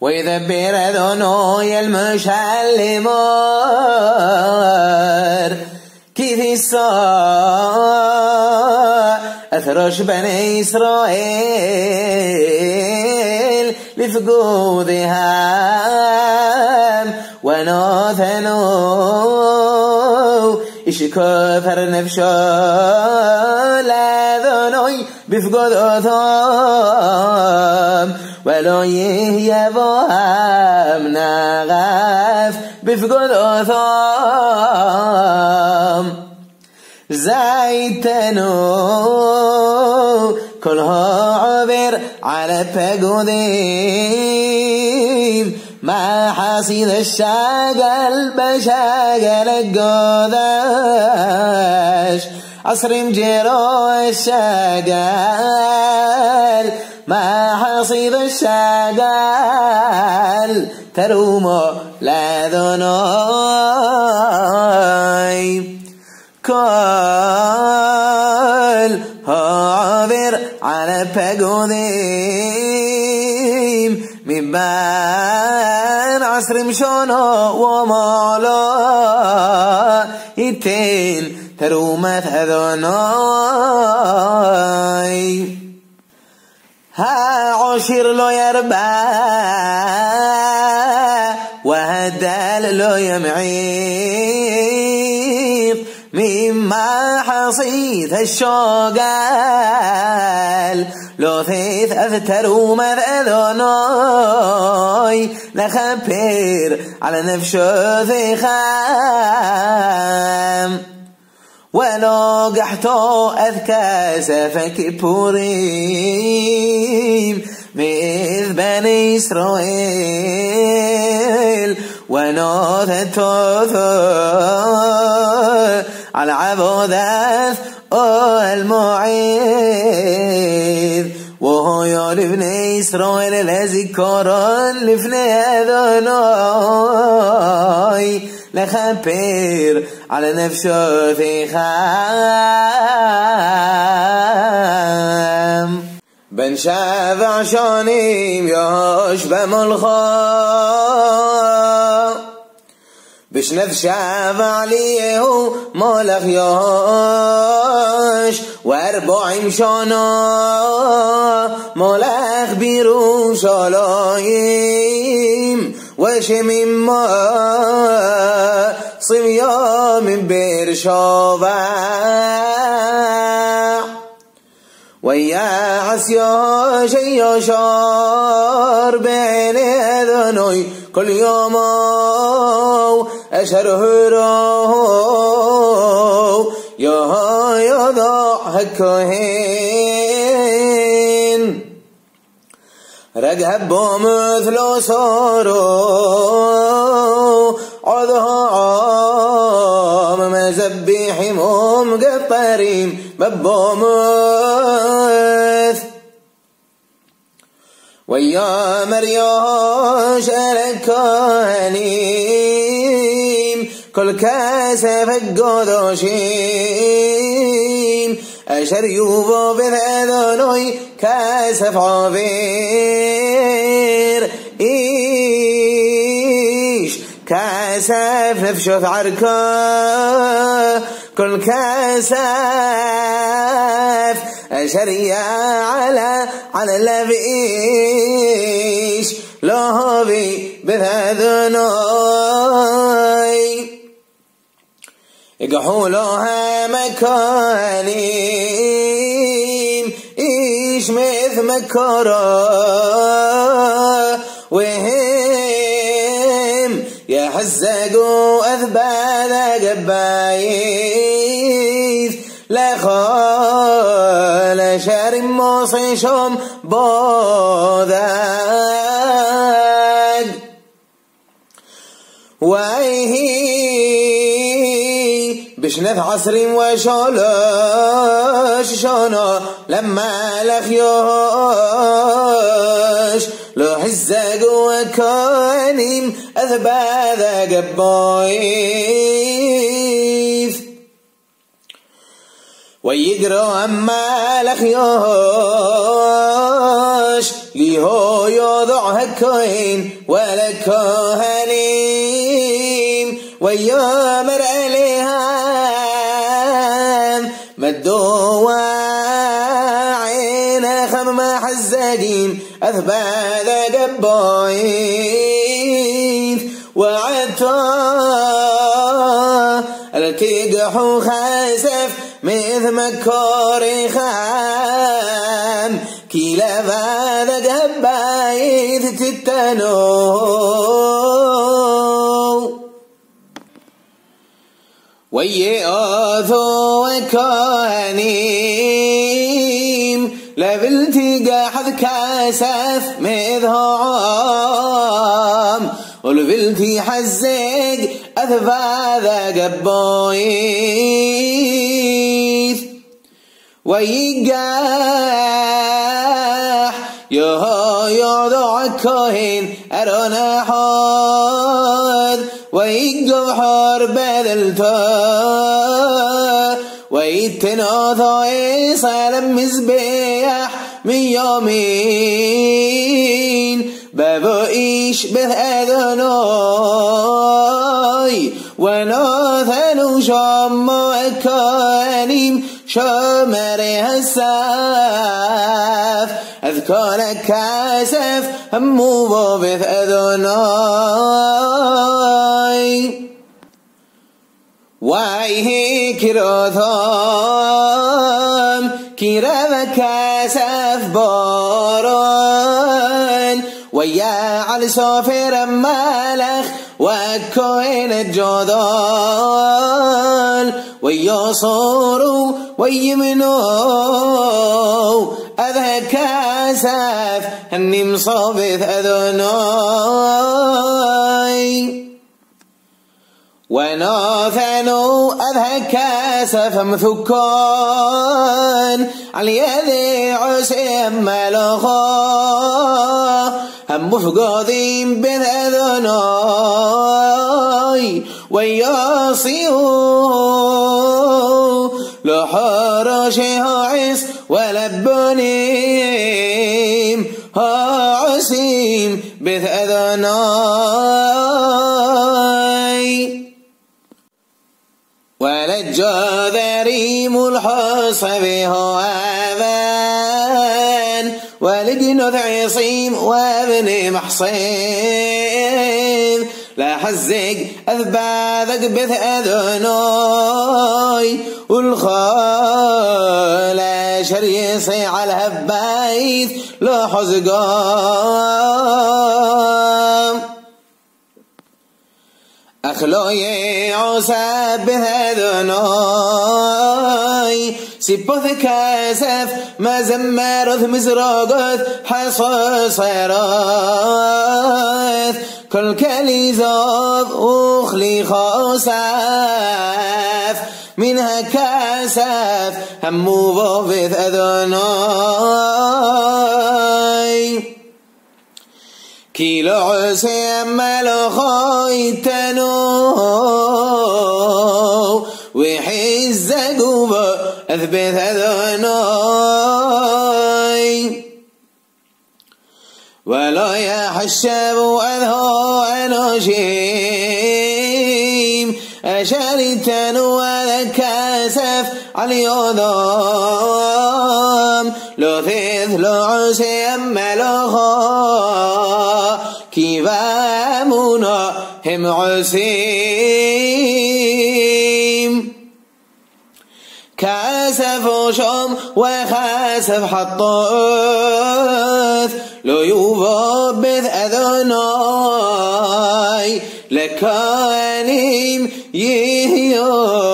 ويدبر ذنوي المشلمور كيف الصاع أثرش بني إسرائيل لفقودها ونوثنو إش كفر نفشو لا ذنوي بفقود أثام. ولا هم نقف بفقد آتام زيتنو كلها عبر على پگودیم. ما حاصل الشاقل بشاقل القداش عصرم مجرو الشاقل ما حصيد الشاقل ترومو لا ذنوي كل عابر على بقوديم من بان عصر مشونو ومالا. يتين ترومة هذوناي ها عشر لو يربى وهدال لو يمعيط مما حصيت الشوقال لو ثيث أذتر ومذأذنوي نخبر على نفسه ثيخام ولو قحتو أذكى سفك بوريم مذ بني إسرائيل. ونوث التوثو على عبودات المعيد وهو لبني إسرائيل الذي كورن لفني أذنوي لخبر على نفسه في خام بن شافع شانيم يهوش بملخا بشنف شافع ليه مولخ يهوش واربعين شانا مولخ بيرو شالايم وشمم بير شافع ويا عسيا شيا شار بين اذني كل يوم أشهر هرو يا يا ضحك هين رقب مثل صارو عضها عام مزبيحهم مقطرين ببومث ويا مريوش الكانيم كل كاسف القدوشيم. أشر يوبو بذنوي كاسف عبير إيش كاسف نفشف عركه كل كاسف أشريا على على لبيش لهبي يقحولها مكانين إيش مث مكرا؟ وهم يحزقوا أذبال قبايث لخال شر مصيشم بوذاق. عصر وشولش شونا لما لخيوش لو حزق وكانيم أذباذ قبايث ويقرأ أما لخيوش لي هو يوضع الكهين ولا كهنين ويامر عليها مدوا عين خم حزاجين أثبات قبايث وعطا الكيقح خاسف مثل مكوري خام كيلا فاذا قبايث تتنو ويأثو وكانيم لبلتي قاحذ كاسف مذهام ولبلتي حزق أثفاذا قبويث ويقاح يهو يوضع كوهين أرونا ويقف حور بذلته ويتنوثو يسلم مزبيح من يومين بابو إيش به أذنوي ونوثن شم وكانيم شمر الساف أذكر كاسف همو بوبث أذنوي وايه كروثام كيرا كاسف بارون ويا على سافر مالخ وكوين الجدال. ويا صاروا ويمنو أذا كاسف هني مصابث أذناي. وناثنوا أذهك سفم ثكان على يدي عسيم ملخا هم مفقودين بالأذناي وياصيوا لحرشه عيس ولبنيم. ها عسيم بث أذناي. هو أبان ولجنث عصيم وابن محصين. لا حزق أثباذك بث أذنوي والخال شريصي على الهبايث لا حزقام أخلوي عوسى بهذنوي سبوث كاسف ما زمرث مزرقث حصص راث كل كليزوب أخلي خوساف منها كاسف همو بوفث أذنوي كيلو عسيم ملخوي تنو يحشب أذهو أنوشيم أشارتن ولا كاسف على يوضام. لو ثيث لو عسيم ملخا كيفامنا هم عسيم كاسف وشم وخاسف حطوث لو يوبث أذناي. لكانيم يهيو